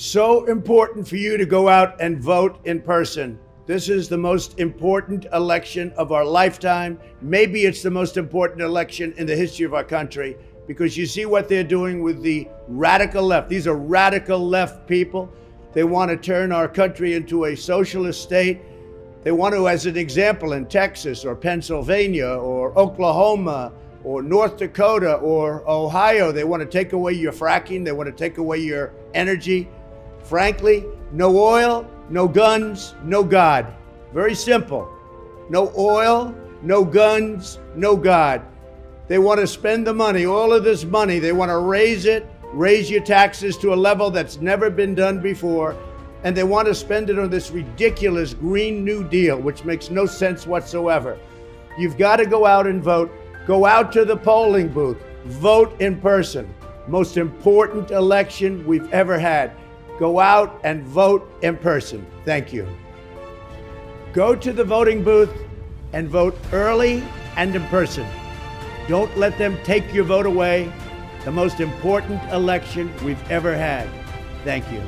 so important for you to go out and vote in person. This is the most important election of our lifetime. Maybe it's the most important election in the history of our country because you see what they're doing with the radical left. These are radical left people. They want to turn our country into a socialist state. They want to, as an example, in Texas or Pennsylvania or Oklahoma or North Dakota or Ohio, they want to take away your fracking, they want to take away your energy. Frankly, no oil, no guns, no God. Very simple. No oil, no guns, no God. They want to spend the money, all of this money, they want to raise it, raise your taxes to a level that's never been done before, and they want to spend it on this ridiculous Green New Deal, which makes no sense whatsoever. You've got to go out and vote. Go out to the polling booth, vote in person. Most important election we've ever had. Go out and vote in person. Thank you. Go to the voting booth and vote early and in person. Don't let them take your vote away. The most important election we've ever had. Thank you.